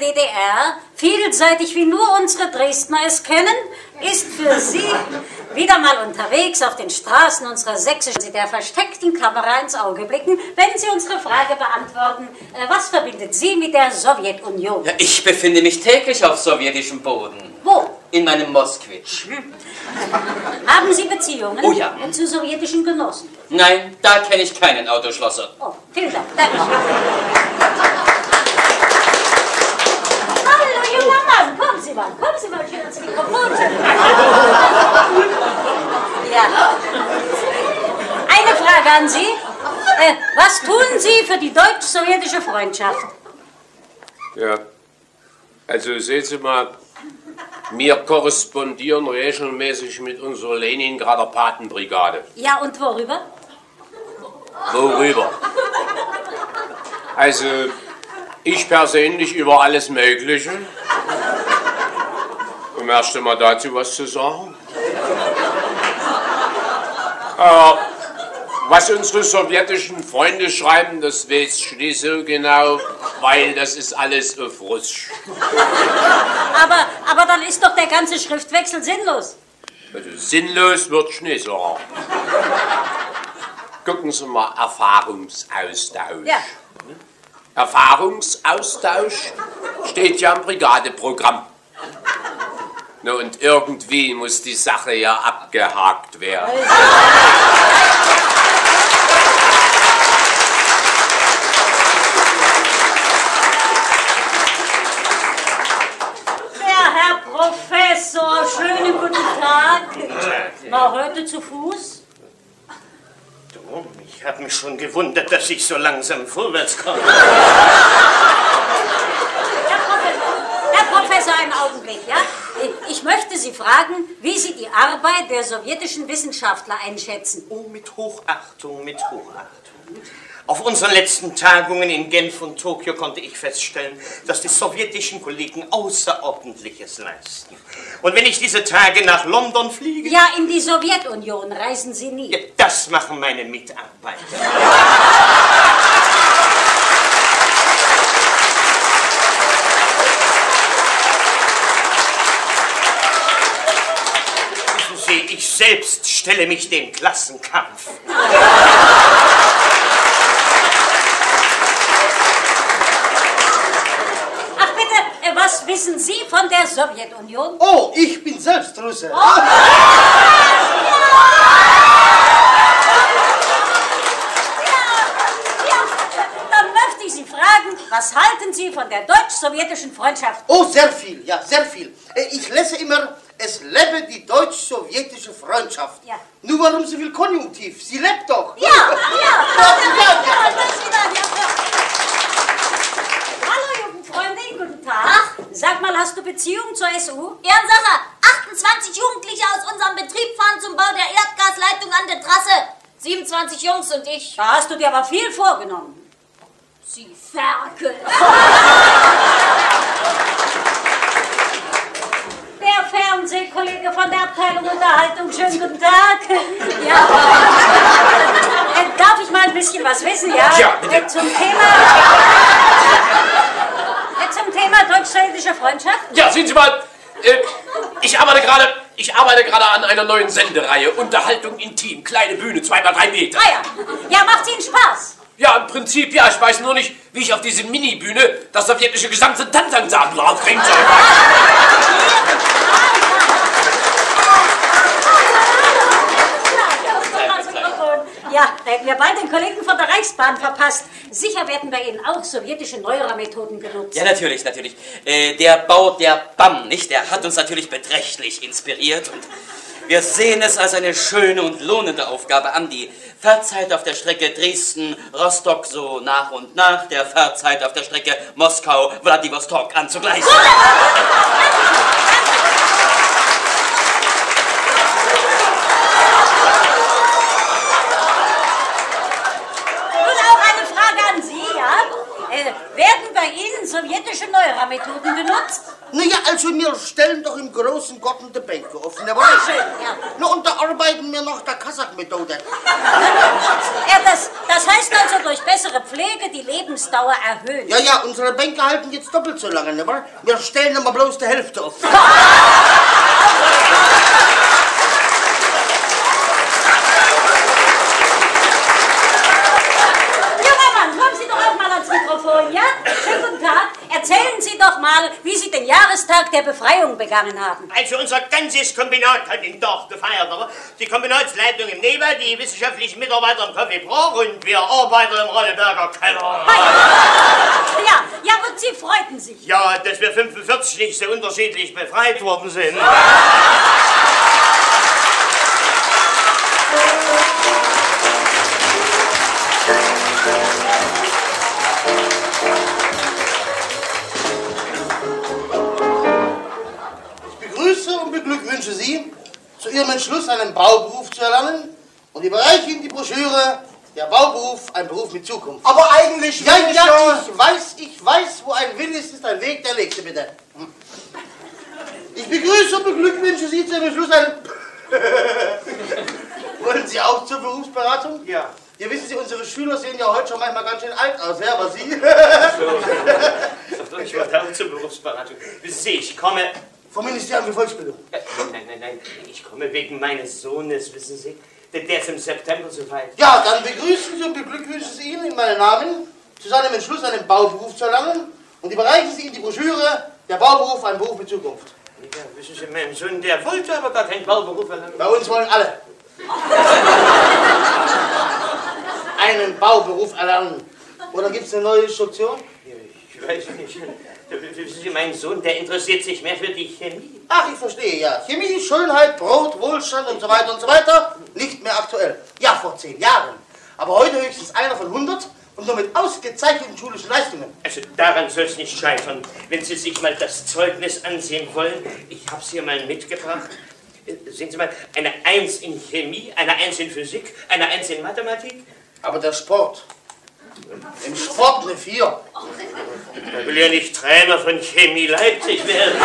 Der DDR, vielseitig wie nur unsere Dresdner es kennen, ist für Sie wieder mal unterwegs auf den Straßen unserer sächsischen, der versteckten Kamera ins Auge blicken, wenn Sie unsere Frage beantworten, äh, was verbindet Sie mit der Sowjetunion? Ja, ich befinde mich täglich auf sowjetischem Boden. Wo? In meinem Moskwitsch. Haben Sie Beziehungen Oh ja. zu sowjetischen Genossen? Nein, da kenne ich keinen Autoschlosser. Oh, vielen Dank. Dankeschön. Hallo, junger Mann, kommen Sie mal, kommen Sie mal schön ans Mikrofon. Ja. Eine Frage an Sie. Äh, was tun Sie für die deutsch-sowjetische Freundschaft? Ja. Also sehen Sie mal, wir korrespondieren regelmäßig mit unserer Leningrader Patenbrigade. Ja, und worüber? Worüber? Also, ich persönlich über alles Mögliche. Um erst einmal dazu was zu sagen. Äh, was unsere sowjetischen Freunde schreiben, das weiß ich nicht so genau, weil das ist alles auf Russisch. Aber, aber dann ist doch der ganze Schriftwechsel sinnlos. Also sinnlos wird ich nicht sagen. Gucken Sie mal, Erfahrungsaustausch. Ja. Erfahrungsaustausch steht ja im Brigadeprogramm. Na, und irgendwie muss die Sache ja abgehakt werden. Ja, Herr Professor, schönen guten Tag. Na, heute zu Fuß? Du, ich habe mich schon gewundert, dass ich so langsam vorwärts komme. Herr Professor, Herr Professor, einen Augenblick, ja? Möchte Sie fragen, wie Sie die Arbeit der sowjetischen Wissenschaftler einschätzen. Oh, mit Hochachtung, mit Hochachtung. Auf unseren letzten Tagungen in Genf und Tokio konnte ich feststellen, dass die sowjetischen Kollegen Außerordentliches leisten. Und wenn ich diese Tage nach London fliege, Ja, in die Sowjetunion reisen Sie nie. ja, das machen meine Mitarbeiter. Wissen Sie, ich selbst stelle mich dem Klassenkampf. Ach bitte, äh, was wissen Sie von der Sowjetunion? Oh, ich bin selbst Russe. Ja, dann möchte ich Sie fragen, was halten Sie von der deutsch-sowjetischen Freundschaft? Oh, sehr viel, ja, sehr viel. Äh, Ich lese immer, es lebe die deutsch-sowjetische Freundschaft. Ja. Nur warum so viel Konjunktiv? Sie lebt doch. Ja, ja. Ja, ja, ja. Hallo Jugendfreundin, guten Tag. Sag mal, hast du Beziehung zur SU? Ehrensache, 28 Jugendliche aus unserem Betrieb fahren zum Bau der Erdgasleitung an der Trasse. 27 Jungs und ich. Da hast du dir aber viel vorgenommen. Sie Ferkel. Der Fernsehkollege von der Abteilung Unterhaltung, schönen guten Tag. Ja. Äh, darf ich mal ein bisschen was wissen, ja? Ja, bitte. Äh, zum Thema... Äh, zum Thema deutsch-sowjetische Freundschaft? Ja, sehen Sie mal, äh, ich arbeite gerade, ich arbeite gerade an einer neuen Sendereihe. Unterhaltung intim, kleine Bühne, zweimal drei Meter. Ah ja. Ja, macht Ihnen Spaß. Ja, im Prinzip ja. Ich weiß nur nicht, wie ich auf diese Mini-Bühne das sowjetische gesamte Tanzensemble aufbringen soll. Ja, da hätten wir bald den Kollegen von der Reichsbahn verpasst. Sicher werden bei Ihnen auch sowjetische Neuermethoden genutzt. Ja, natürlich, natürlich. Äh, der Bau der BAM, nicht? Der hat uns natürlich beträchtlich inspiriert und wir sehen es als eine schöne und lohnende Aufgabe an, die Fahrzeit auf der Strecke Dresden-Rostock so nach und nach der Fahrzeit auf der Strecke Moskau-Vladivostok anzugleichen. Nun auch eine Frage an Sie, ja? Äh, Neuermethoden genutzt? Naja, also wir stellen doch im Großen Gotten die Bänke offen. Aber Schön, ja. Na, und da arbeiten wir nach der Kasach-Methode. ja das, das heißt also, durch bessere Pflege die Lebensdauer erhöhen. Ja, ja, unsere Bänke halten jetzt doppelt so lange, ne? Wir stellen aber bloß die Hälfte auf. Junger Mann, kommen Sie doch auch mal ans Mikrofon, ja? Schönen guten Tag. Erzählen Sie doch mal, wie Sie den Jahrestag der Befreiung begangen haben. Also unser ganzes Kombinat hat im Dorf gefeiert, aber die Kombinatsleitung im Nebel, die wissenschaftlichen Mitarbeiter im Café und wir Arbeiter im Rolleberger Keller. Ja, ja, und Sie freuten sich. Ja, dass wir 45 nicht so unterschiedlich befreit worden sind. und beglückwünsche Sie zu Ihrem Entschluss, einen Bauberuf zu erlernen und überreiche Ihnen die Broschüre Der Bauberuf, ein Beruf mit Zukunft. Aber eigentlich Ja, ich ja, ich weiß, ich weiß, wo ein Wille ist, ist ein Weg, der nächste, bitte. Ich begrüße und beglückwünsche Sie zu Ihrem Entschluss, einen... Wollen Sie auch zur Berufsberatung? Ja. Ja, wissen Sie, unsere Schüler sehen ja heute schon manchmal ganz schön alt aus, ja, aber Sie... Ich wollte auch zur Berufsberatung. Wissen Sie, ich komme... Vom Ministerium für Volksbildung. Äh, Nein, nein, nein, ich komme wegen meines Sohnes, wissen Sie. Der der ist im September soweit. Ja, dann begrüßen Sie und beglückwünschen Sie ihn in meinem Namen zu seinem Entschluss, einen Bauberuf zu erlangen und überreichen Sie ihm die Broschüre Der Bauberuf, ein Beruf mit Zukunft. Ja, wissen Sie, mein Sohn, der wollte aber gar keinen Bauberuf erlangen. Bei uns wollen alle einen Bauberuf erlernen. Oder gibt es eine neue Instruktion? Ich weiß nicht. Sie, mein Sohn, der interessiert sich mehr für die Chemie. Ach, ich verstehe, ja. Chemie, Schönheit, Brot, Wohlstand und so weiter und so weiter. Nicht mehr aktuell. Ja, vor zehn Jahren. Aber heute höchstens einer von 100 und nur mit ausgezeichneten schulischen Leistungen. Also daran soll es nicht scheitern. Wenn Sie sich mal das Zeugnis ansehen wollen, ich habe es hier mal mitgebracht. Sehen Sie mal, eine Eins in Chemie, eine Eins in Physik, eine Eins in Mathematik. Aber der Sport. Im Sport eine 4. Er will ja nicht Trainer von Chemie Leipzig werden.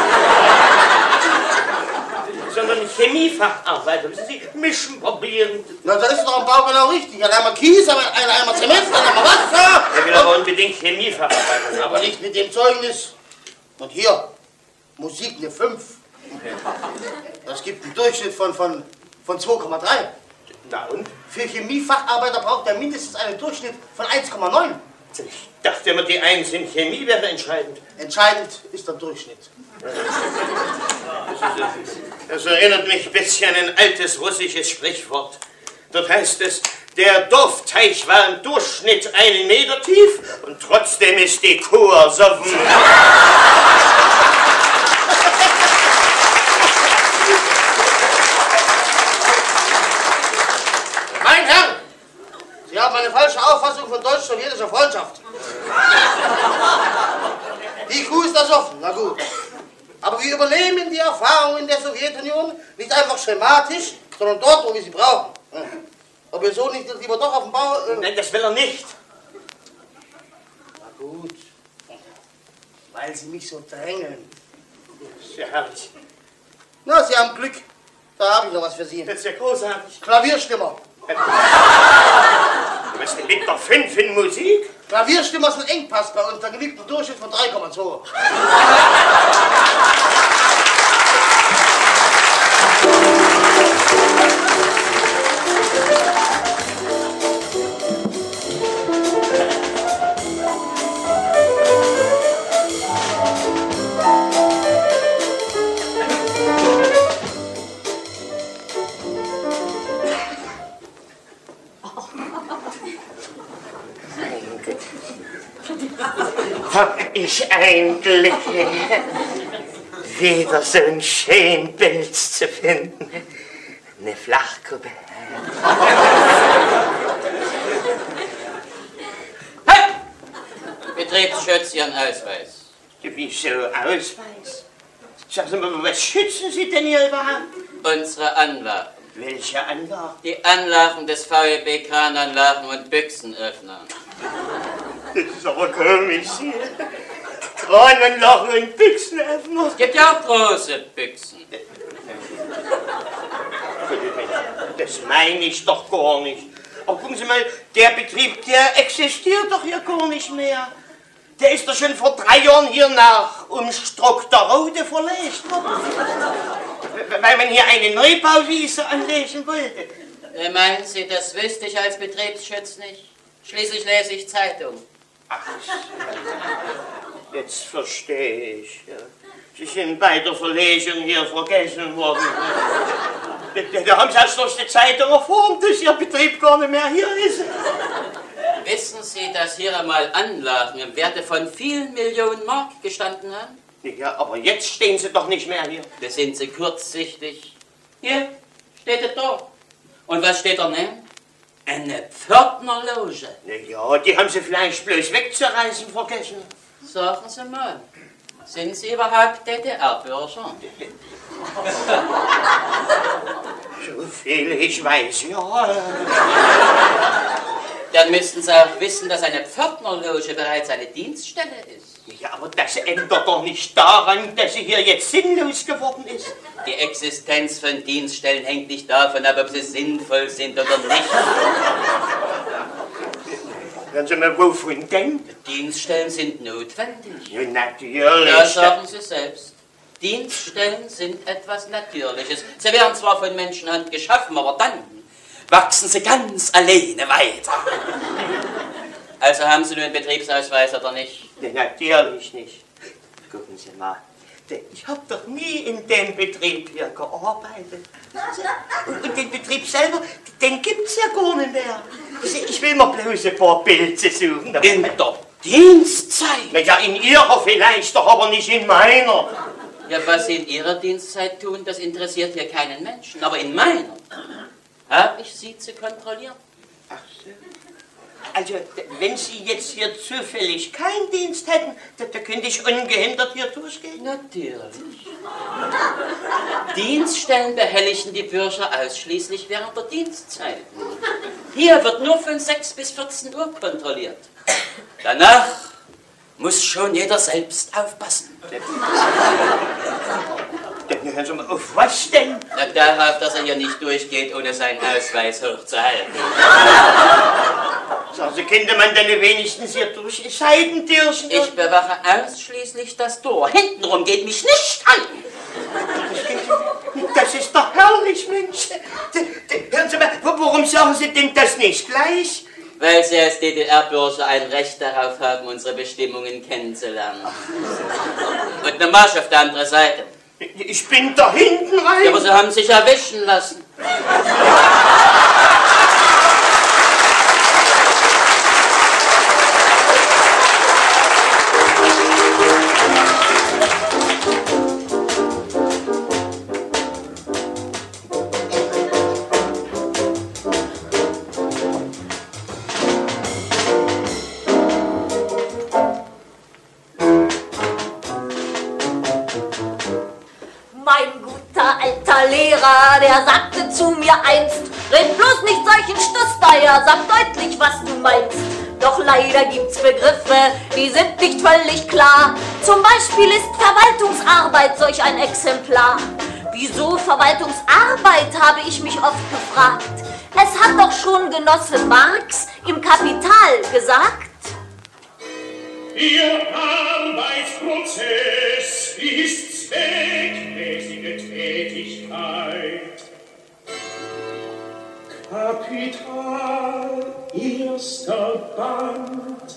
Sondern Chemiefacharbeiter, wissen Sie, mischen, probieren. Na, da ist doch am Bau genau richtig. Ein Eimer Kies, ein ein Eimer Zement, ein Eimer Wasser. Er will aber unbedingt Chemiefacharbeiter sein. Aber nicht mit dem Zeugnis. Und hier, Musik eine 5. Das gibt einen Durchschnitt von, von, von 2,3. Na und? Für Chemiefacharbeiter braucht er mindestens einen Durchschnitt von 1,9. Ich dachte immer, die Eins in Chemie wäre entscheidend. Entscheidend ist der Durchschnitt. Das erinnert mich ein bisschen an ein altes russisches Sprichwort. Dort heißt es, der Dorfteich war im Durchschnitt einen Meter tief und trotzdem ist die Kuh ersoffen. Mein Herr, Sie haben Auffassung von deutsch-sowjetischer Freundschaft. Die Kuh ist ersoffen, na gut. Aber wir übernehmen die Erfahrungen der Sowjetunion nicht einfach schematisch, sondern dort, wo wir sie brauchen. Hm. Ob wir so nicht lieber doch auf dem Bau... Äh, Nein, das will er nicht. na gut. Weil Sie mich so drängeln. Sehr herrlich. Na, Sie haben Glück. Da habe ich noch was für Sie. Das ist ja großartig. Klavierstimmer. Du bist mit der 5 in Musik? Klavierstimmer ist ein Engpass bei uns. Da genügt ein Durchschnitt von 3,2. Hab ich ein Glück, wieder so ein Schönbild zu finden. Eine Flachkuppe. Betriebsschutz Ihren Ausweis. Wieso Ausweis? Sagen Sie mal, was schützen Sie denn hier überhaupt? Unsere Anlagen. Welche Anlage? Die Anlagen des VEB Krananlagen und Büchsenöffner. Das ist aber komisch hier. kleinen Loch in Büchsenöffner. Es gibt ja auch große Büchsen. Das meine ich doch gar nicht. Aber gucken Sie mal, der Betrieb, der existiert doch hier gar nicht mehr. Der ist doch schon vor drei Jahren hier nach Umstrukterode verlegt worden. Weil man hier eine Neubauwiese anlegen wollte. Wie meinen Sie, das wüsste ich als Betriebsschutz nicht? Schließlich lese ich Zeitung. Jetzt verstehe ich. Ja. Sie sind bei der Verlegung hier vergessen worden. Da, da haben Sie erst durch die Zeitung erfahren, dass Ihr Betrieb gar nicht mehr hier ist. Wissen Sie, dass hier einmal Anlagen im Werte von vielen Millionen Mark gestanden haben? Ja, aber jetzt stehen Sie doch nicht mehr hier. Da sind Sie kurzsichtig. Hier steht es da. Und was steht daneben? Eine Pförtnerloge. Na Ja, die haben Sie vielleicht bloß wegzureißen vergessen. Sagen Sie mal, sind Sie überhaupt DDR-Bürger? So viel ich weiß, ja. Dann müssten Sie auch wissen, dass eine Pförtnerloge bereits eine Dienststelle ist. Ja, aber das ändert doch nicht daran, dass sie hier jetzt sinnlos geworden ist. Die Existenz von Dienststellen hängt nicht davon ab, ob sie sinnvoll sind oder nicht. Hören Sie mal, wovon denn? Dienststellen sind notwendig. Ja, Ja, natürlich. sagen Sie selbst. Dienststellen sind etwas Natürliches. Sie werden zwar von Menschenhand geschaffen, aber dann wachsen sie ganz alleine weiter. Also haben Sie nur einen Betriebsausweis oder nicht? Ja, natürlich nicht. Gucken Sie mal. Ich habe doch nie in dem Betrieb hier gearbeitet. Und, und den Betrieb selber, den gibt's ja gar nicht mehr. Ich will mal bloß ein paar Pilze suchen. In der Dienstzeit? Na ja, in Ihrer vielleicht, doch aber nicht in meiner. Ja, was Sie in Ihrer Dienstzeit tun, das interessiert hier keinen Menschen. Aber in meiner habe ich Sie zu kontrollieren. Ach so. Also, wenn Sie jetzt hier zufällig keinen Dienst hätten, da, da könnte ich ungehindert hier durchgehen. Natürlich. Dienststellen behelligen die Bürger ausschließlich während der Dienstzeiten. Hier wird nur von 6 bis 14 Uhr kontrolliert. Danach muss schon jeder selbst aufpassen. Hören Sie mal, auf was denn? Na, darauf, dass er hier nicht durchgeht, ohne seinen Ausweis hochzuhalten. Sagen Sie, könnte man denn wenigstens hier durchscheiden dürfen? Ich bewache ausschließlich das Tor. Hintenrum geht mich nicht an. Das ist doch herrlich, Mensch. Hören Sie mal, wa- warum sagen Sie denn das nicht gleich? Weil Sie als DDR-Bürger ein Recht darauf haben, unsere Bestimmungen kennenzulernen. Und eine Marsch auf der anderen Seite. Ich bin da hinten rein. Ja, aber Sie haben sich erwischen lassen. Mir einst, red bloß nicht solchen Stuss daher, sag deutlich, was du meinst. Doch leider gibt's Begriffe, die sind nicht völlig klar. Zum Beispiel ist Verwaltungsarbeit solch ein Exemplar. Wieso Verwaltungsarbeit, habe ich mich oft gefragt. Es hat doch schon Genosse Marx im Kapital gesagt. Ihr Arbeitsprozess ist zweckmäßige Tätigkeit. Kapital, erster Band.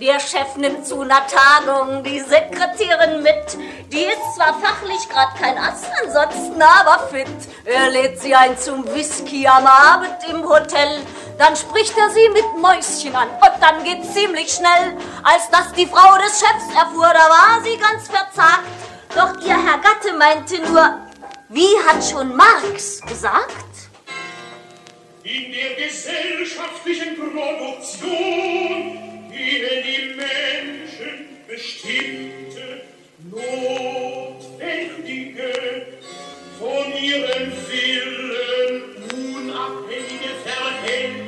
Der Chef nimmt zu einer Tagung die Sekretärin mit. Die ist zwar fachlich grad kein Ass, ansonsten aber fit. Er lädt sie ein zum Whisky am Abend im Hotel. Dann spricht er sie mit Mäuschen an und dann geht's ziemlich schnell. Als das die Frau des Chefs erfuhr, da war sie ganz verzagt. Doch ihr Herr Gatte meinte nur, wie hat schon Marx gesagt? In der gesellschaftlichen Produktion gehen die Menschen bestimmte, notwendige, von ihrem Willen unabhängige Herr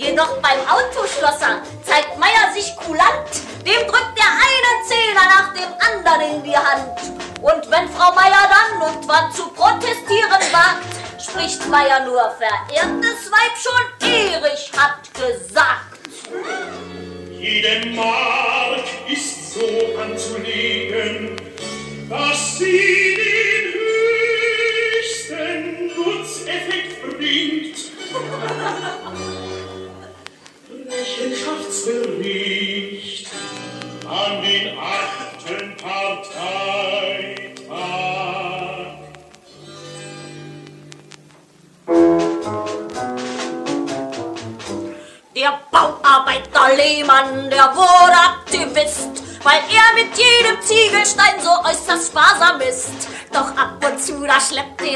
Jedoch beim Autoschlosser zeigt Meier sich kulant. Dem drückt er einen Zehner nach dem anderen in die Hand. Und wenn Frau Meier dann irgendwann zu protestieren wagt, spricht Meier nur, verehrtes Weib, schon Erich hat gesagt. Jede Mark ist so anzulegen, dass sie den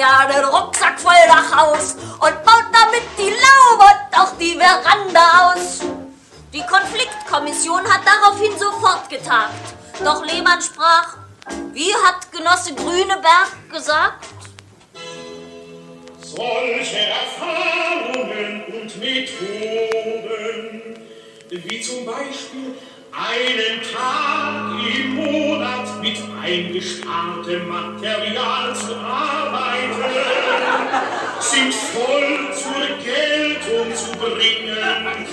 er den Rucksack voll nach Haus und baut damit die Laube und auch die Veranda aus. Die Konfliktkommission hat daraufhin sofort getagt. Doch Lehmann sprach, wie hat Genosse Grüneberg gesagt? Solche Erfahrungen und Methoden, wie zum Beispiel einen Tag im Monat mit eingespartem Material zu arbeiten, sind voll zur Geltung zu bringen.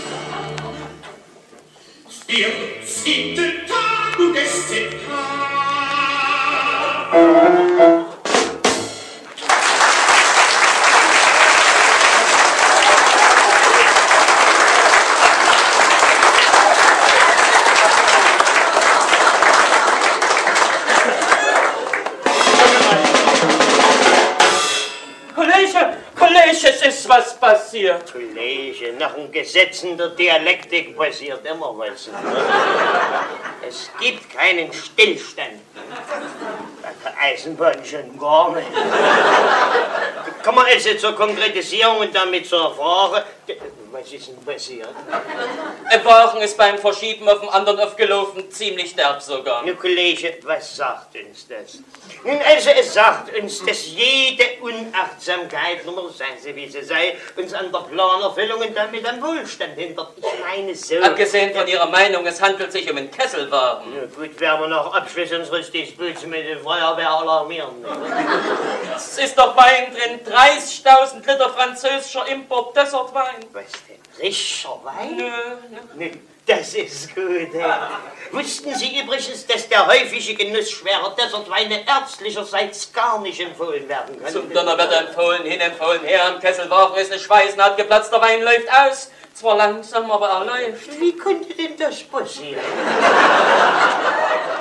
Vierzehnte Tag des ZK. Passiert. Kollege, nach den Gesetzen der Dialektik passiert immer was. Es gibt keinen Stillstand. Bei der Eisenbahn schon gar nicht. Kommen wir also zur Konkretisierung und damit zur Frage. Was ist denn passiert? Ein Wagen ist beim Verschieben auf den anderen aufgelaufen, ziemlich derb sogar. Nun, Kollege, was sagt uns das? Nun, also, es sagt uns, dass jede Unachtsamkeit, nur seien sie wie sie sei, uns an der Planerfüllung und damit am Wohlstand hindert. Ich meine so. Abgesehen von Ihrer Meinung, es handelt sich um einen Kesselwagen. Ja, gut, werden wir nach Abschluss unseres Disputs mit der Feuerwehr alarmieren. Es ist doch Wein drin, 30.000 Liter französischer Import Dessertwein. Was denn? Rischer Wein? Nö, nö. Ne, Das ist gut. Ey. Wussten Sie übrigens, dass der häufige Genuss schwerer Dessertweine ärztlicherseits gar nicht empfohlen werden kann? Zum Donnerwetter empfohlen, hin empfohlen, her am Kesselwagen ist eine Schweißnaht geplatzt, der Wein läuft aus. Zwar langsam, aber er läuft. Wie konnte denn das passieren?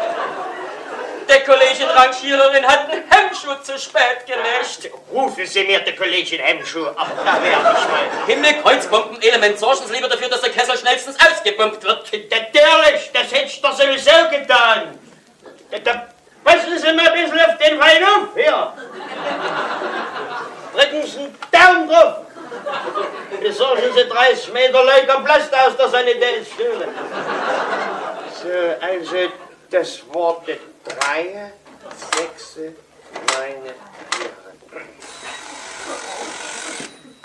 Der Kollegin Rangiererin hat einen Hemmschuh zu spät gelegt. Rufen Sie mir die Kollegin Hemmschuh, aber da werde ich mal. Himmelkreuzpumpen, Element, sorgen Sie lieber dafür, dass der Kessel schnellstens ausgepumpt wird. Natürlich, das hätte ich doch sowieso getan. Da, passen Sie mal ein bisschen auf den Wein auf, hier. Drücken Sie einen Daumen drauf. Besorgen Sie 30 Meter Leukoplast aus der Sanitätsstelle. So, also, das Wort Dreie, Sechse, Neune, Vierer.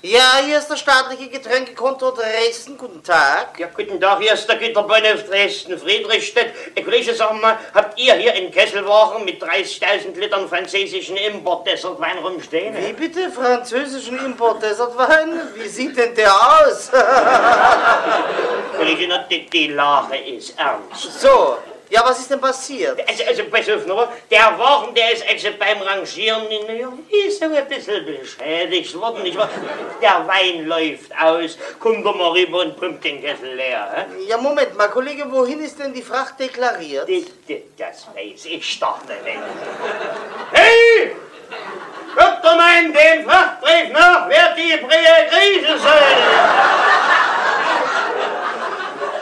Ja, hier ist der staatliche Getränkekonto Dresden. Guten Tag. Ja, guten Tag, hier ist der Güterbahnhof Dresden, Friedrichstadt. Herr Kollege, sagen mal, habt ihr hier in Kesselwagen mit 30.000 Litern französischen Import-Dessertwein rumstehen? Wie bitte? Französischen Import-Dessertwein? Wie sieht denn der aus? Kollege, die, die Lache ist ernst. so, ja, was ist denn passiert? Also, also pass auf, nur, der Wagen, der ist also beim Rangieren in New York, ist so ein bisschen beschädigt worden, nicht wahr? Der Wein läuft aus, kommt doch mal rüber und pumpt den Kessel leer. hä? Ja, Moment mal, Kollege, wohin ist denn die Fracht deklariert? Das, das, das weiß ich doch nicht. Hey! Guckt doch mal in dem Frachtbrief nach, wer die Prähe Grieche soll.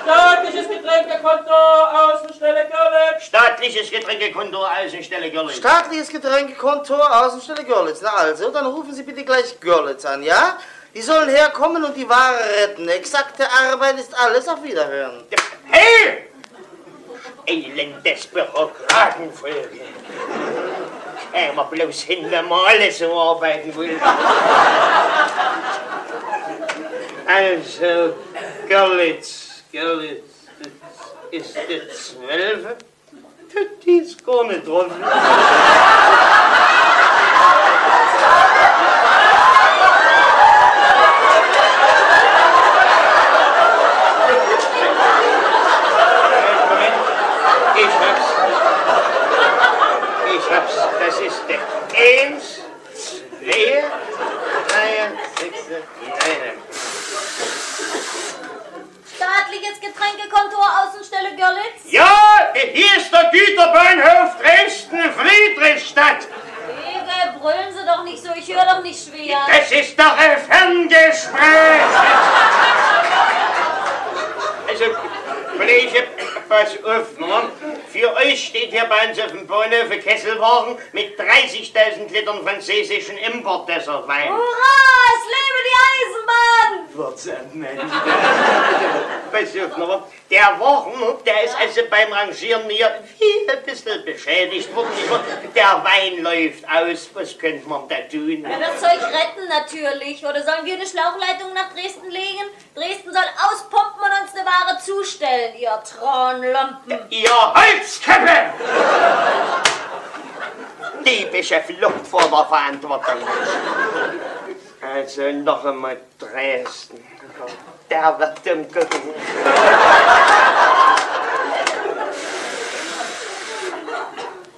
Staatliches Getränkekonto, Außenstelle Görlitz. Staatliches Getränkekonto, Außenstelle Görlitz. Staatliches Getränkekonto, Außenstelle Görlitz. Na also, dann rufen Sie bitte gleich Görlitz an, ja? Die sollen herkommen und die Ware retten. Exakte Arbeit ist alles. Auf Wiederhören. Hey! Elendes Bürokratenvögel. Ey, mal bloß hin, wenn wir alle so arbeiten wollen. Also, Görlitz, Görlitz, das ist der Zwölfe? Die ist gar nicht dran. Auf 1905 für Kesselwagen mit 30.000 Litern französischen Import. Hurra, es lebe die Pass auf, ne? Der Wagen, der ist also beim Rangieren mir wie ein bisschen beschädigt worden. Der Wein läuft aus, was könnte man da tun? Ja, das Zeug retten natürlich. Oder sollen wir eine Schlauchleitung nach Dresden legen? Dresden soll auspumpen und uns eine Ware zustellen, ihr Traunlampen. Ihr Holzköppe! Diebische Flucht vor der Verantwortung. Also noch einmal Dresden. Der wird dem gucken.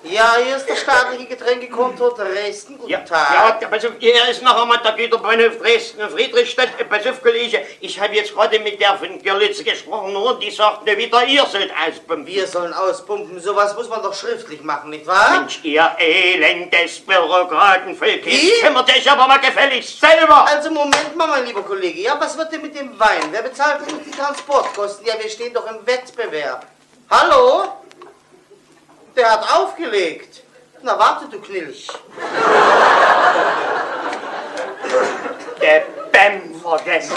Ja, hier ist der staatliche Getränkekonto Dresden. Guten Ja, Tag. ja, auf, hier ist noch einmal der Güterbahnhof Dresden, Friedrichstadt. Äh, Pass auf, Kollege, ich habe jetzt gerade mit der von Görlitz gesprochen und die sagte wieder, ihr sollt auspumpen. Wir sollen auspumpen. Sowas muss man doch schriftlich machen, nicht wahr? Mensch, ihr elendes Bürokratenvolk, kümmert euch aber mal gefälligst selber. Also Moment mal, mein lieber Kollege. Ja, was wird denn mit dem Wein? Wer bezahlt denn die Transportkosten? Ja, wir stehen doch im Wettbewerb. Hallo? Der hat aufgelegt. Na, warte, du Knilch. Der Bäm vergessen.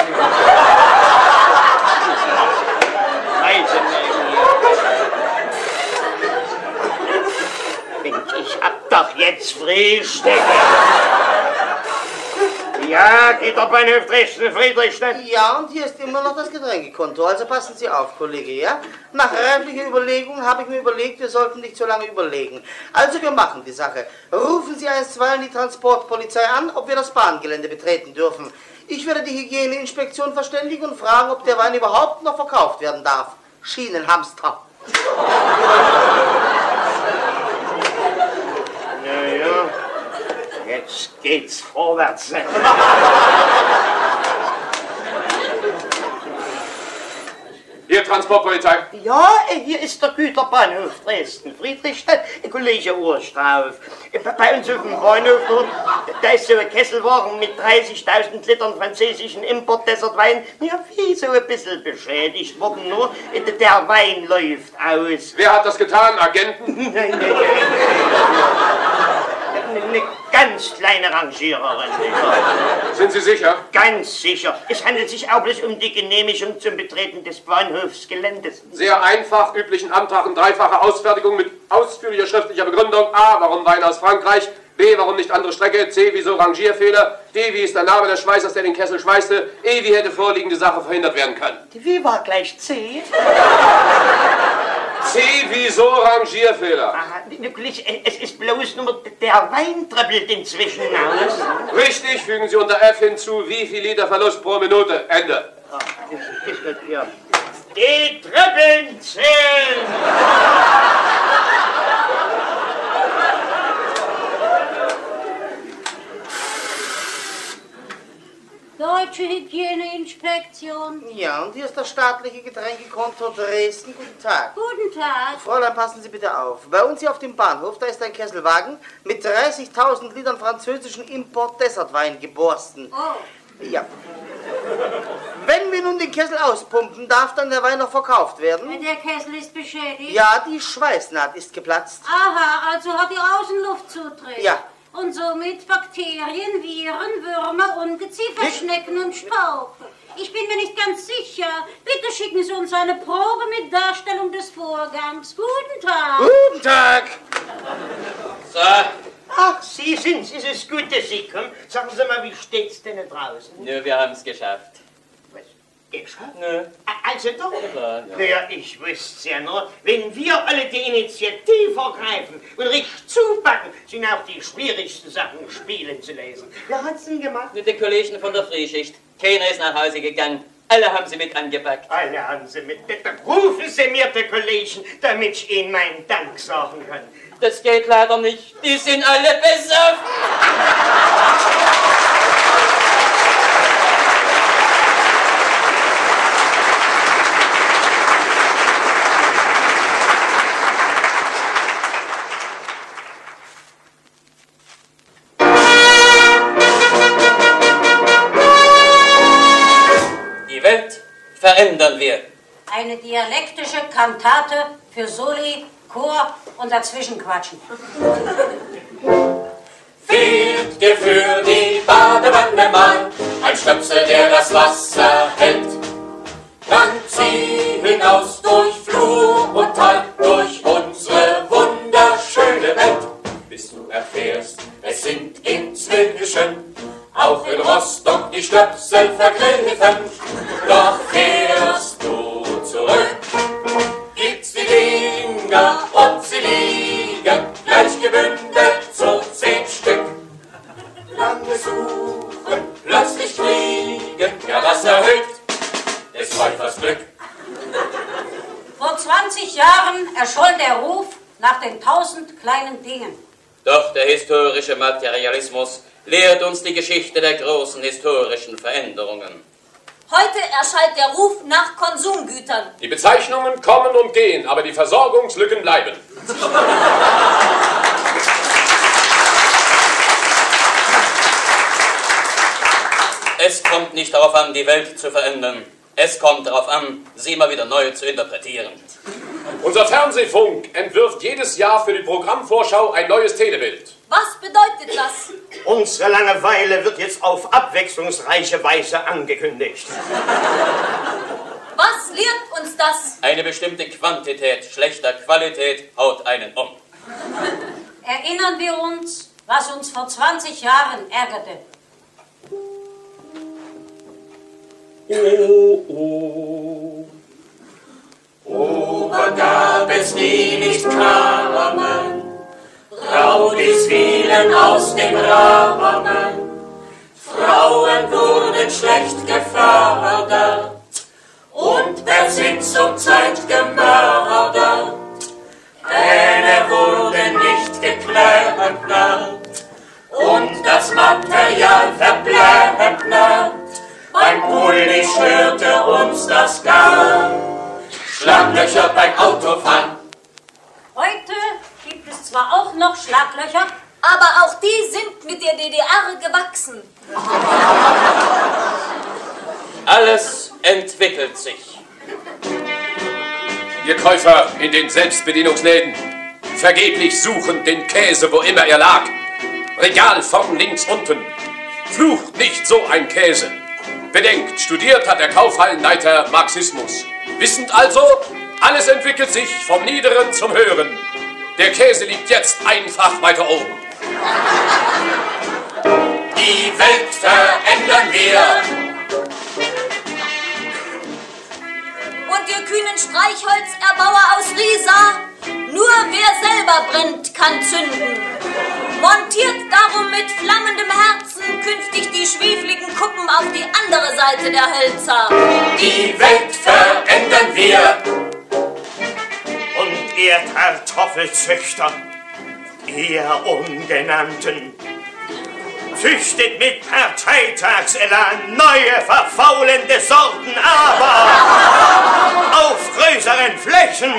Ich hab doch jetzt Frühstück. Ja, geht doch bei den Dresden Friedrichstadt. Ja, und hier ist immer noch das Getränkekonto. Also passen Sie auf, Kollege, ja? Nach reiflicher Überlegung habe ich mir überlegt, wir sollten nicht so lange überlegen. Also wir machen die Sache. Rufen Sie einstweilen die Transportpolizei an, ob wir das Bahngelände betreten dürfen. Ich werde die Hygieneinspektion verständigen und fragen, ob der Wein überhaupt noch verkauft werden darf. Schienenhamster. Naja, jetzt geht's vorwärts. Hier, Transportpolizei. Ja, hier ist der Güterbahnhof Dresden, Friedrichstadt, äh, Kollege Urstrauf. Äh, Bei uns auf dem Bahnhof, da ist so ein Kesselwagen mit 30.000 Litern französischen Importdessertwein, ja, wie so ein bisschen beschädigt worden, nur äh, der Wein läuft aus. Wer hat das getan? Agenten? Nein, nein, nein. Eine ganz kleine Rangiererin. Sind Sie sicher? Ganz sicher. Es handelt sich auch bloß um die Genehmigung zum Betreten des Bahnhofsgeländes. Sehr einfach, üblichen Antrag in dreifacher Ausfertigung mit ausführlicher schriftlicher Begründung. A, warum Wein aus Frankreich? B, warum nicht andere Strecke? C, wieso Rangierfehler? D, wie ist der Name des Schweißers, der den Kessel schweißte? E, wie hätte vorliegende Sache verhindert werden können? Wie war gleich C? C, wieso Rangierfehler? Aha, wirklich, äh, es ist bloß nur der Wein trippelt inzwischen aus. Richtig, fügen Sie unter F hinzu, wie viel Liter Verlust pro Minute. Ende. Ah, das das hier. Die Trippeln zählen! Deutsche Hygieneinspektion. Ja, und hier ist das staatliche Getränkekonto Dresden. Guten Tag. Guten Tag. Fräulein, passen Sie bitte auf. Bei uns hier auf dem Bahnhof, da ist ein Kesselwagen mit 30.000 Litern französischen Import-Dessertwein geborsten. Oh, Ja. Wenn wir nun den Kessel auspumpen, darf dann der Wein noch verkauft werden? der Kessel ist beschädigt. Ja, die Schweißnaht ist geplatzt. Aha, also hat die Außenluft Zutritt. Ja. Und somit Bakterien, Viren, Würmer, Ungeziefer, Schnecken und Staub. Ich bin mir nicht ganz sicher. Bitte schicken Sie uns eine Probe mit Darstellung des Vorgangs. Guten Tag. Guten Tag. So, Ach, Sie sind's. Ist es gut, dass Sie kommen? Sagen Sie mal, wie steht's denn draußen? Nö, wir haben's geschafft. Geschafft? Nö. Also doch. ja. Naja, ich wüsste's ja nur, wenn wir alle die Initiative ergreifen und richtig zupacken, sind auch die schwierigsten Sachen spielen zu lesen. Wer hat's denn gemacht? Mit den Kollegen von der Frühschicht. Keiner ist nach Hause gegangen. Alle haben sie mit angepackt. Alle haben Sie mit. Bitte rufen Sie mir die Kollegen, damit ich Ihnen meinen Dank sagen kann. Das geht leider nicht. Die sind alle besoffen. Eine dialektische Kantate für Soli, Chor und Dazwischenquatschen. Fehlt dir für die Badewanne mal ein Stöpsel, der das Wasser hält. Dann zieh hinaus durch Flur und Tal, durch unsere wunderschöne Welt, bis du erfährst, es sind inzwischen auch in Rostock die Stöpsel vergriffen. Doch kehrst du Doch der historische Materialismus lehrt uns die Geschichte der großen historischen Veränderungen. Heute erschallt der Ruf nach Konsumgütern. Die Bezeichnungen kommen und gehen, aber die Versorgungslücken bleiben. Es kommt nicht darauf an, die Welt zu verändern. Es kommt darauf an, sie immer wieder neu zu interpretieren. Unser Fernsehfunk entwirft jedes Jahr für die Programmvorschau ein neues Telebild. Was bedeutet das? Unsere Langeweile wird jetzt auf abwechslungsreiche Weise angekündigt. Was lehrt uns das? Eine bestimmte Quantität schlechter Qualität haut einen um. Erinnern wir uns, was uns vor 20 Jahren ärgerte. Ober gab es nie nicht Carmen, Raudis fielen aus dem Rahmen, Frauen wurden schlecht gefördert und per Sitzungszeit gemördert. Pläne wurden nicht geklempert und das Material verplempert. Beim Pulli störte uns das gar. Schlaglöcher beim Autofahren. Heute gibt es zwar auch noch Schlaglöcher, Aber auch die sind mit der DDR gewachsen. Alles entwickelt sich. Ihr Käufer in den Selbstbedienungsläden, vergeblich suchen den Käse, wo immer er lag. Regal vorn links unten. Flucht nicht so ein Käse. Bedenkt, studiert hat der Kaufhallenleiter Marxismus. Wissend also, alles entwickelt sich vom Niederen zum Höheren. Der Käse liegt jetzt einfach weiter oben. Die Welt verändern wir. Und ihr kühnen Streichholzerbauer aus Riesa, nur wer selber brennt, kann zünden. Montiert darum mit flammendem Herzen künftig die schwefligen Kuppen auf die andere Seite der Hölzer. Die Welt verändern wir. Und ihr Kartoffelzüchter, ihr Ungenannten, züchtet mit Parteitagselan neue verfaulende Sorten, aber auf größeren Flächen.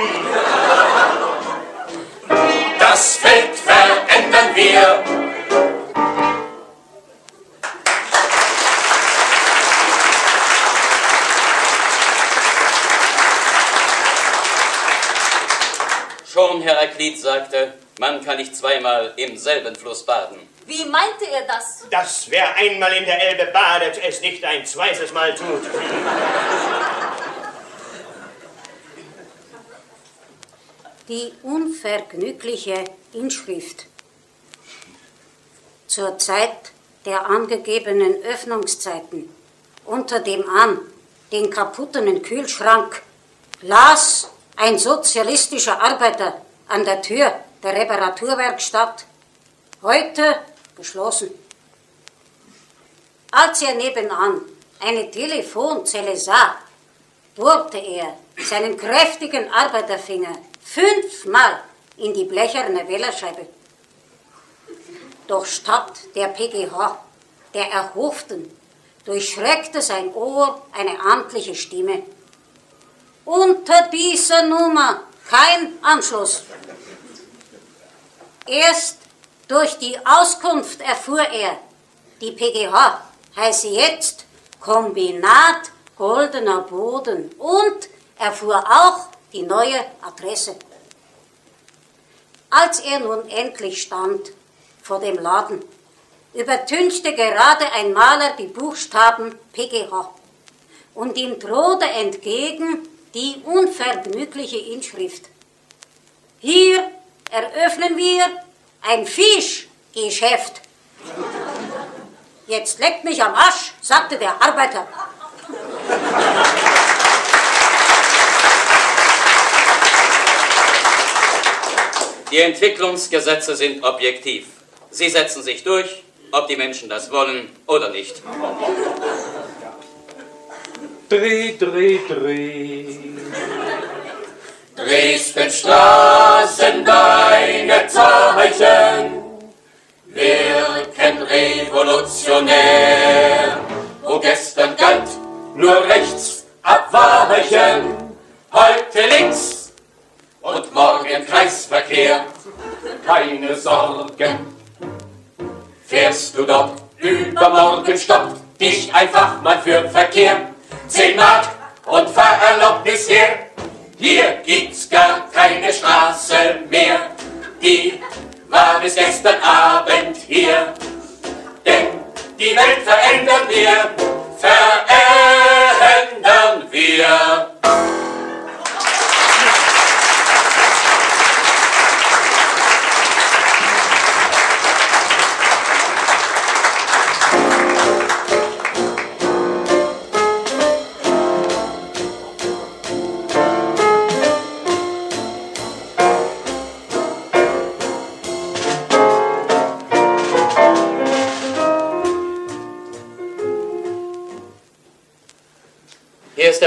Das Feld verändern wir. Schon Heraklit sagte, man kann nicht zweimal im selben Fluss baden. Wie meinte er das? Dass wer einmal in der Elbe badet, es nicht ein zweites Mal tut. Die unvergnügliche Inschrift. zur Zeit der angegebenen Öffnungszeiten unter dem an den kaputten Kühlschrank las ein sozialistischer Arbeiter an der Tür der Reparaturwerkstatt. Heute geschlossen. Als er nebenan eine Telefonzelle sah, bohrte er seinen kräftigen Arbeiterfinger fünfmal in die blecherne Wählerscheibe. Doch statt der PGH, der Erhofften, durchschreckte sein Ohr eine amtliche Stimme. Unter dieser Nummer kein Anschluss. Erst durch die Auskunft erfuhr er, die PGH heiße jetzt Kombinat Goldener Boden und erfuhr auch die neue Adresse. Als er nun endlich stand vor dem Laden, übertünchte gerade ein Maler die Buchstaben PGH und ihm drohte entgegen die unvergnügliche Inschrift. Hier eröffnen wir ein Fischgeschäft. Jetzt leckt mich am Arsch, sagte der Arbeiter. Die Entwicklungsgesetze sind objektiv. Sie setzen sich durch, ob die Menschen das wollen oder nicht. Dreh, dreh, dreh. Dresden Straßen, deine Zeichen wirken revolutionär. Wo gestern galt nur rechts abweichen, heute links und morgen Kreisverkehr. Keine Sorgen, fährst du dort übermorgen stoppt dich einfach mal für Verkehr. Zehn Mark und Fahrerlaubnis her. Hier gibt's gar keine Straße mehr. Die war bis gestern Abend hier. Denn die Welt verändern wir, verändern wir.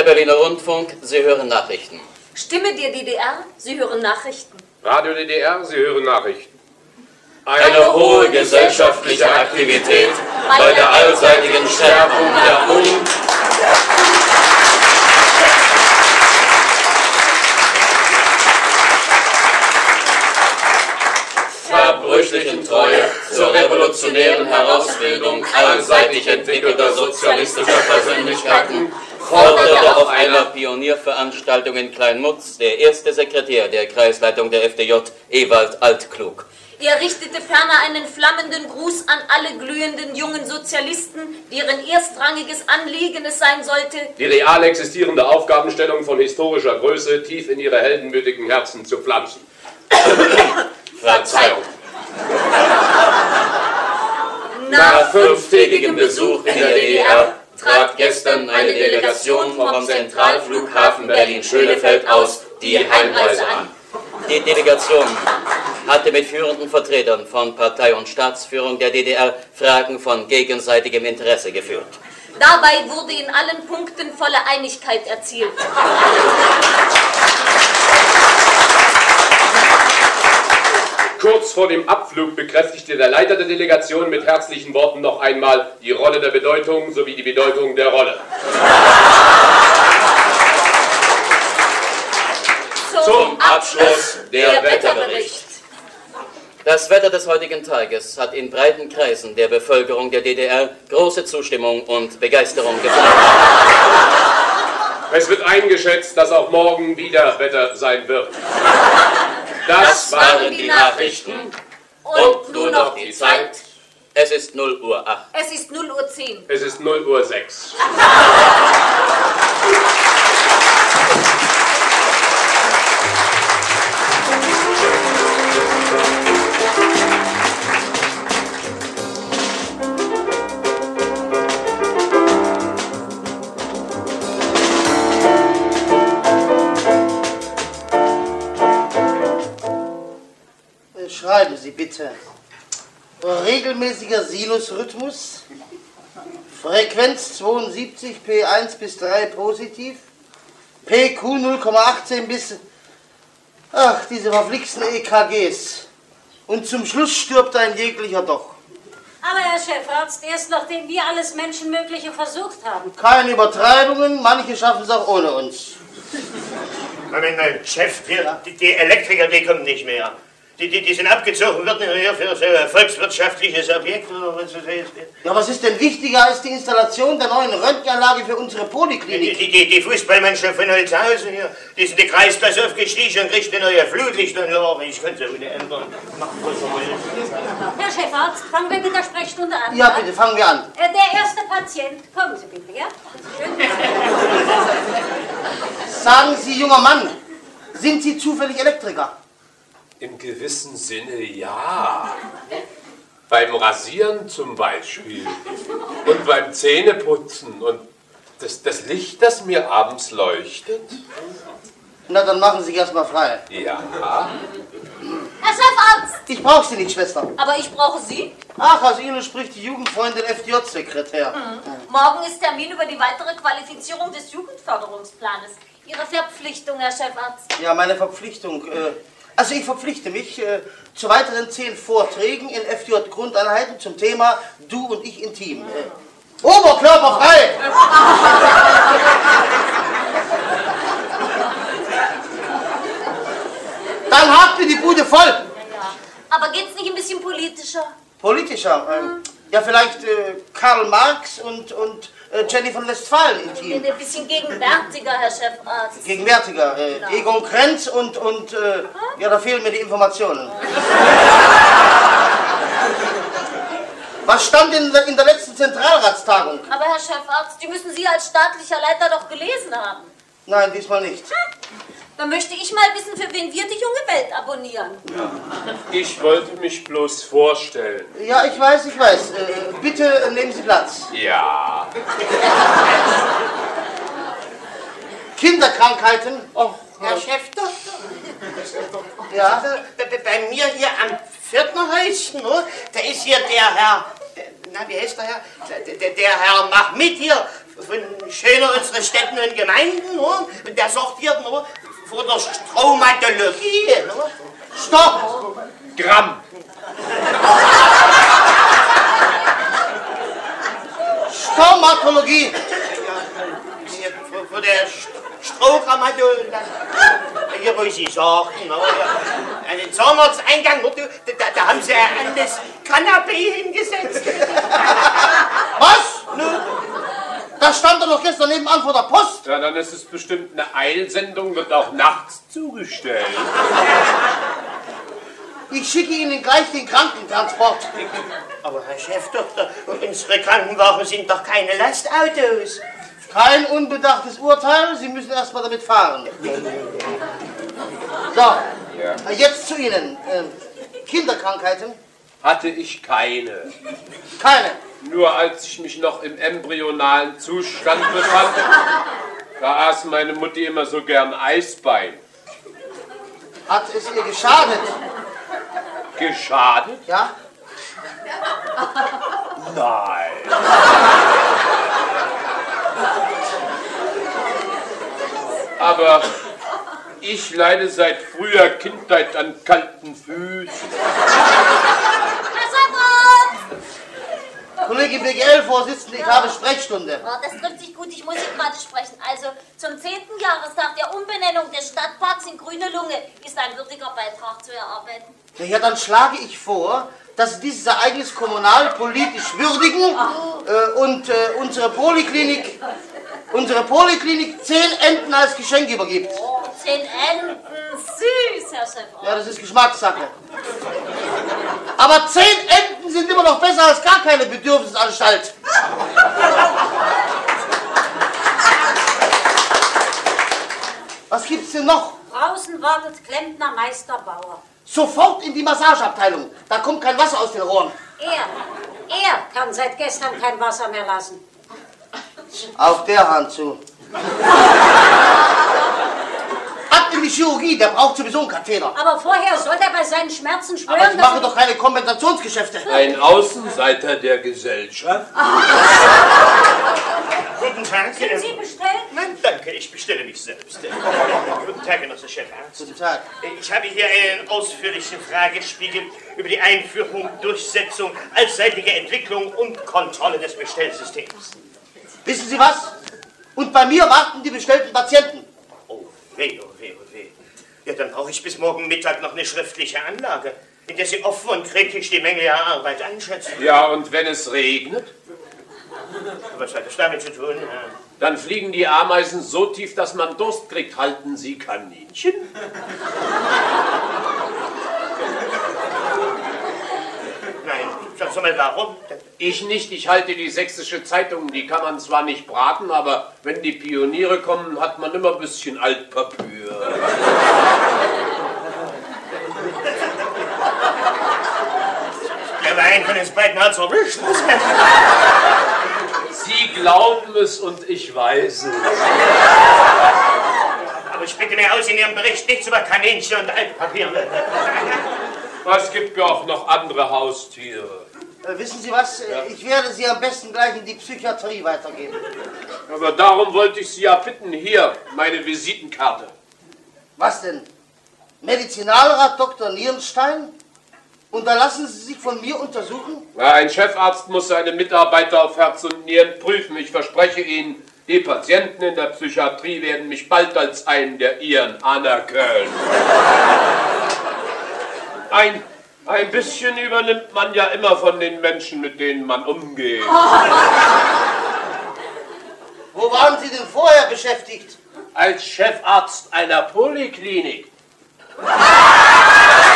Der Berliner Rundfunk. Sie hören Nachrichten. Stimme der DDR, Sie hören Nachrichten. Radio DDR, Sie hören Nachrichten. Eine hohe gesellschaftliche Aktivität bei der allseitigen Stärkung der Un verbrüchlichen Treue zur revolutionären Herausbildung allseitig entwickelter sozialistischer Persönlichkeiten Forderte auf einer Pionierveranstaltung in Kleinmutz der erste Sekretär der Kreisleitung der FDJ, Ewald Altklug. Er richtete ferner einen flammenden Gruß an alle glühenden jungen Sozialisten, deren erstrangiges Anliegen es sein sollte, Die real existierende Aufgabenstellung von historischer Größe tief in ihre heldenmütigen Herzen zu pflanzen. Verzeihung. Nach fünftägigem Besuch in der DDR trat gestern eine Delegation vom Zentralflughafen Berlin-Schönefeld aus die Heimreise an. Die Delegation hatte mit führenden Vertretern von Partei und Staatsführung der DDR Fragen von gegenseitigem Interesse geführt. Dabei wurde in allen Punkten volle Einigkeit erzielt. Kurz vor dem Abflug bekräftigte der Leiter der Delegation mit herzlichen Worten noch einmal die Rolle der Bedeutung sowie die Bedeutung der Rolle. Zum Abschluss der Wetterbericht. Das Wetter des heutigen Tages hat in breiten Kreisen der Bevölkerung der DDR große Zustimmung und Begeisterung gefunden. Es wird eingeschätzt, dass auch morgen wieder Wetter sein wird. Das waren die Nachrichten. Und nun noch die Zeit. Es ist 0 Uhr 8. Es ist 0 Uhr 10. Es ist 0 Uhr 6. bitte. Regelmäßiger Sinusrhythmus. Frequenz 72, P1 bis 3 positiv. PQ 0,18 bis... Ach, diese verflixten EKGs. Und zum Schluss stirbt ein jeglicher doch. Aber Herr Chefarzt, erst nachdem wir alles Menschenmögliche versucht haben. Keine Übertreibungen, manche schaffen es auch ohne uns. Moment mal, Chef, wir, die, die Elektriker, die kommen nicht mehr. Die, die, die sind abgezogen worden hier für so ein volkswirtschaftliches Objekt oder was das heißt. Ja, was ist denn wichtiger als die Installation der neuen Röntgenanlage für unsere Poliklinik? die, die, die Fußballmannschaft von Holzhausen hier, die sind die Kreisklasse aufgestiegen und kriegt eine neue Flutlichtanlage. Ich kann es ja wieder ändern. Machen was wir wollen. Herr Chefarzt, fangen wir mit der Sprechstunde an. Ja, bitte, fangen wir an. Äh, Der erste Patient, kommen Sie bitte, ja? Schön. Sagen Sie, junger Mann, sind Sie zufällig Elektriker? Im gewissen Sinne ja. Beim Rasieren zum Beispiel. Und beim Zähneputzen. Und das, das Licht, das mir abends leuchtet. Na, dann machen Sie sich erstmal frei. Ja. Herr Chefarzt! Ich brauche Sie nicht, Schwester. Aber ich brauche Sie. Ach, aus Ihnen spricht die Jugendfreundin FDJ-Sekretär. Morgen ist Termin über die weitere Qualifizierung des Jugendförderungsplanes. Ihre Verpflichtung, Herr Chefarzt. Ja, meine Verpflichtung. Äh, also ich verpflichte mich äh, zu weiteren zehn Vorträgen in FDJ-Grundeinheiten zum Thema Du und ich intim. Äh, Oberkörper frei! Dann habt ihr die Bude voll. Ja. Aber geht's nicht ein bisschen politischer? Politischer. ähm, ja, vielleicht äh, Karl Marx und, und Jenny von Westfalen intim. Ein bisschen gegenwärtiger, Herr Chefarzt. Gegenwärtiger. Äh, Genau. Egon Krenz und, und äh, ja, da fehlen mir die Informationen. Was stand in der, in der letzten Zentralratstagung? Aber Herr Chefarzt, die müssen Sie als staatlicher Leiter doch gelesen haben. Nein, diesmal nicht. Dann möchte ich mal wissen, für wen wir die junge Welt abonnieren. Ich wollte mich bloß vorstellen. Ja, ich weiß, ich weiß. Äh, bitte äh, nehmen Sie Platz. Ja. Kinderkrankheiten. Oh, Herr Chefdoktor. Ja. Bei, bei- mir hier am ne? da ist hier der Herr, äh, na wie heißt der Herr? Der, der, der Herr Mahmid hier von Schöner unsere Städten und Gemeinden, ne? und der sagt hier ne? vor der Stromatologie. Ne? Stopp! Gramm. Stomatologie. Hier vor, vor der Strohgrammatologie. Hier, Sie sagten, ne? ja, einen Zahnarzteingang, da, da, haben Sie an das Kanapee hingesetzt. Das stand doch noch gestern nebenan vor der Post. Ja, dann ist es bestimmt eine Eilsendung, wird auch nachts zugestellt. Ich schicke Ihnen gleich den Krankentransport. Aber Herr Chefdoktor, unsere Krankenwagen sind doch keine Lastautos. Kein unbedachtes Urteil, Sie müssen erst mal damit fahren. So, jetzt zu Ihnen. Ähm, Kinderkrankheiten? Hatte ich keine. Keine. Nur als ich mich noch im embryonalen Zustand befand, da aß meine Mutti immer so gern Eisbein. Hat es ihr geschadet? Geschadet? Ja? Nein. Aber ich leide seit früher Kindheit an kalten Füßen. Kollege BGL-Vorsitzende, ich habe Sprechstunde. Oh, das trifft sich gut, ich muss Ihnen gerade sprechen. Also, zum 10. Jahrestag der Umbenennung des Stadtparks in Grüne Lunge ist ein würdiger Beitrag zu erarbeiten. Ja, dann schlage ich vor, dass Sie dieses Ereignis kommunalpolitisch würdigen äh, und äh, unsere Poliklinik, unsere Poliklinik zehn Enten als Geschenk übergibt. Oh, zehn Enten, süß, Herr Chefarzt. Ja, das ist Geschmackssache. Aber zehn Enten sind immer noch besser als gar keine Bedürfnisanstalt. Was gibt's denn noch? Draußen wartet Klempner Meister Bauer. Sofort in die Massageabteilung. Da kommt kein Wasser aus den Rohren. Er, er kann seit gestern kein Wasser mehr lassen. Auf der Hand zu. Die Chirurgie, der braucht sowieso einen Katheter. Aber vorher soll er bei seinen Schmerzen schwören, Aber ich mache doch keine Kompensationsgeschäfte. Ein Außenseiter der Gesellschaft? Guten Tag. Sind Sie bestellt? Nein, danke, ich bestelle mich selbst. Guten Tag, Genosse Chefarzt. Guten Tag. Ich habe hier einen ausführlichen Fragespiegel über die Einführung, Durchsetzung, allseitige Entwicklung und Kontrolle des Bestellsystems. Wissen Sie was? Und bei mir warten die bestellten Patienten. Oh, weh, oh, weh, oh. Ja, dann brauche ich bis morgen Mittag noch eine schriftliche Anlage, in der Sie offen und kritisch die Menge Ihrer Arbeit einschätzen. Ja, und wenn es regnet? Was hat das damit zu tun? Herr? Dann fliegen die Ameisen so tief, dass man Durst kriegt. Halten Sie Kaninchen? Nein, sagst du mal, warum? Ich nicht, ich halte die sächsische Zeitung, die kann man zwar nicht braten, aber wenn die Pioniere kommen, hat man immer ein bisschen Altpapier. Wein von den beiden hat's erwischt. Sie glauben es und ich weiß es. Aber ich bitte mir aus in Ihrem Bericht nichts über Kaninchen und Altpapier. Es gibt ja auch noch andere Haustiere. Äh, wissen Sie was? Äh, Ich werde Sie am besten gleich in die Psychiatrie weitergeben. Aber darum wollte ich Sie ja bitten. Hier, meine Visitenkarte. Was denn? Medizinalrat Dr. Nierenstein? Und da lassen Sie sich von mir untersuchen? Ja, ein Chefarzt muss seine Mitarbeiter auf Herz und Nieren prüfen. Ich verspreche Ihnen, die Patienten in der Psychiatrie werden mich bald als einen der Ihren anerkennen. Ein, ein bisschen übernimmt man ja immer von den Menschen, mit denen man umgeht. Wo waren Sie denn vorher beschäftigt? Als Chefarzt einer Poliklinik.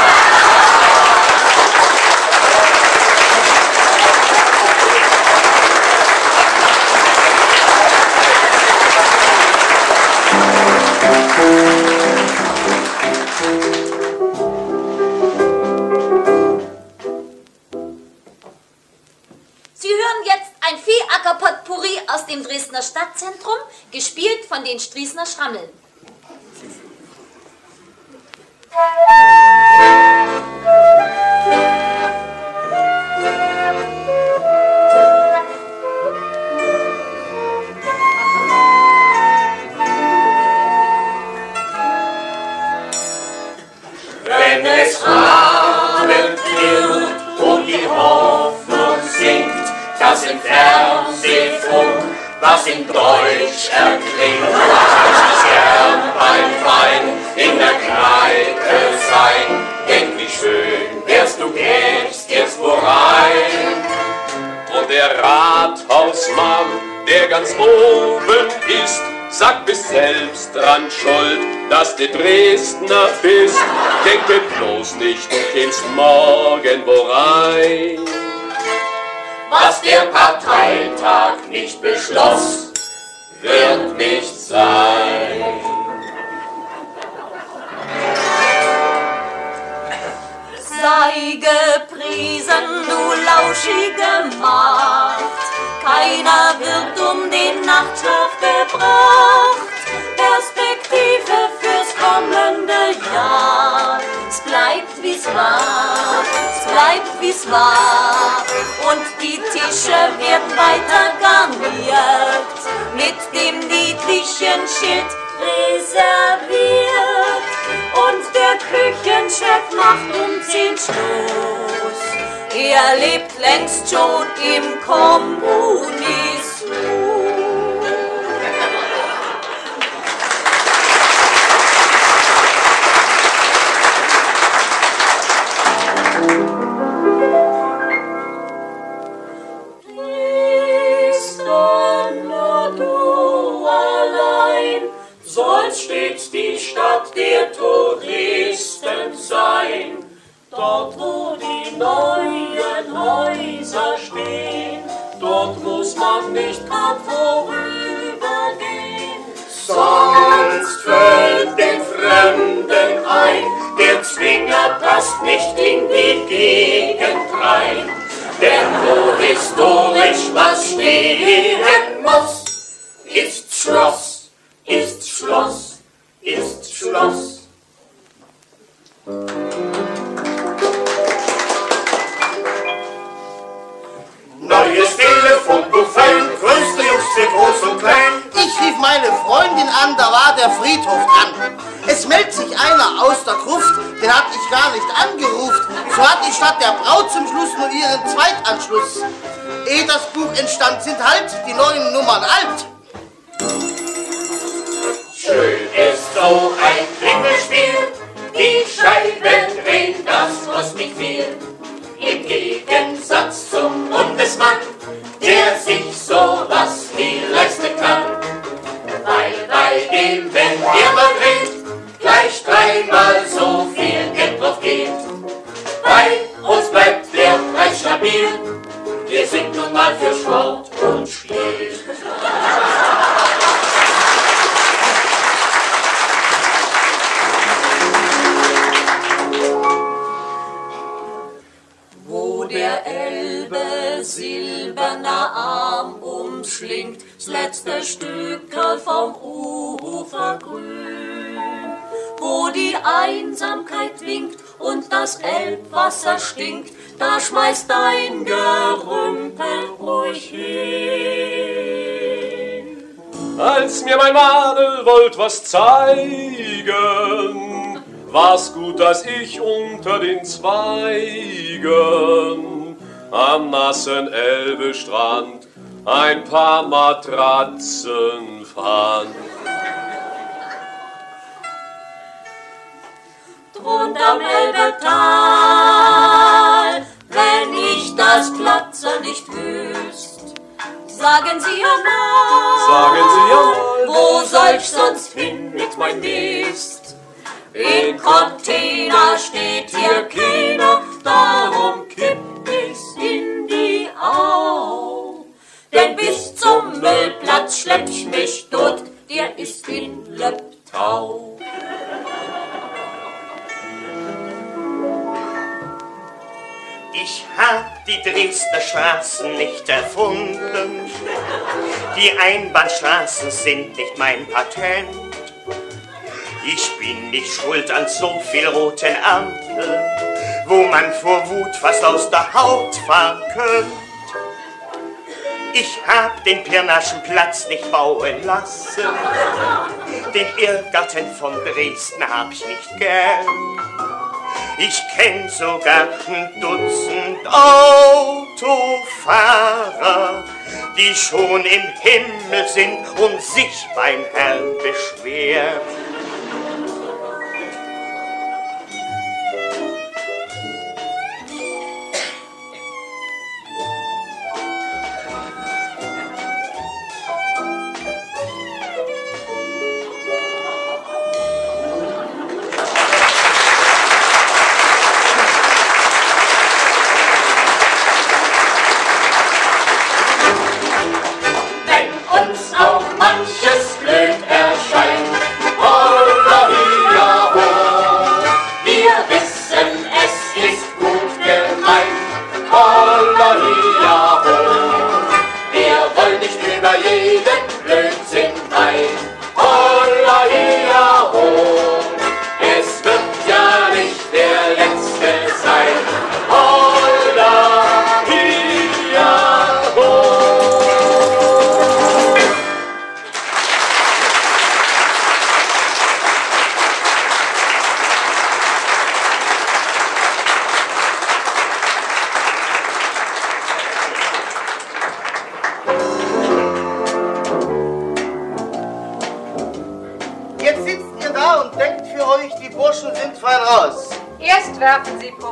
Stadtzentrum, gespielt von den Striesner Schrammeln. Nicht, du kämst morgen wo rein. Was der Parteitag nicht beschloss, wie's war. Und die Tische werden weiter garniert, mit dem niedlichen Schild reserviert. Und der Küchenchef macht um zehn Schluss. Er lebt längst schon im Kommunismus. Einsamkeit winkt und das Elbwasser stinkt, da schmeißt dein Gerümpel ruhig hin. Als mir mein Madel wollt was zeigen, war's gut, dass ich unter den Zweigen am nassen Elbestrand ein paar Matratzen fand. Und am Elbetal, wenn ich das Glatze nicht wüsst, sagen Sie einmal, Sagen Sie einmal, wo soll ich sonst hin mit mein Nest? In Container steht hier keiner, darum kipp ich's in die Au. Denn bis zum Müllplatz schlepp ich mich tot, der ist in Leptau. Ich hab die Dresdner Straßen nicht erfunden. Die Einbahnstraßen sind nicht mein Patent. Ich bin nicht schuld an so viel roten Ampeln, wo man vor Wut fast aus der Haut fahren könnte. Ich hab den Pirnaschen Platz nicht bauen lassen. Den Irrgarten von Dresden hab ich nicht gern. Ich kenn sogar ein Dutzend Autofahrer, die schon im Himmel sind und sich beim Herrn beschweren.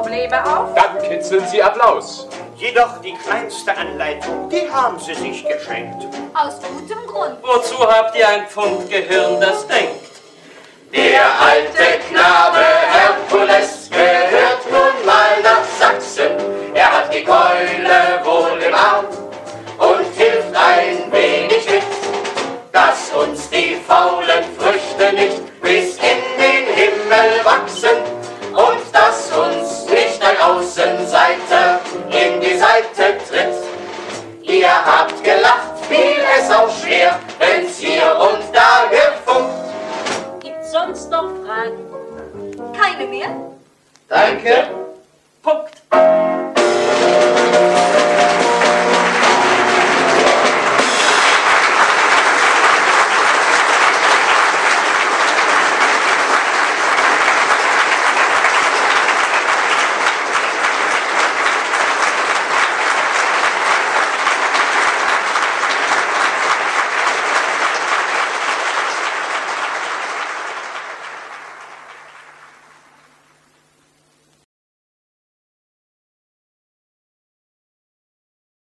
Probleme auf? Dann kitzeln Sie Applaus. Jedoch die kleinste Anleitung, die haben Sie sich geschenkt. Aus gutem Grund. Wozu habt ihr ein Pfund Gehirn, das denkt? Der alte Knabe Herkules gehört nun mal nach Sachsen. Er hat die Keule wohl im Arm und hilft ein wenig mit, dass uns die faulen Früchte nicht Seitentritts. Ihr habt gelacht, fiel es auch schwer, wenn's hier und da gefunkt. Gibt's sonst noch Fragen? Keine mehr? Danke. Punkt.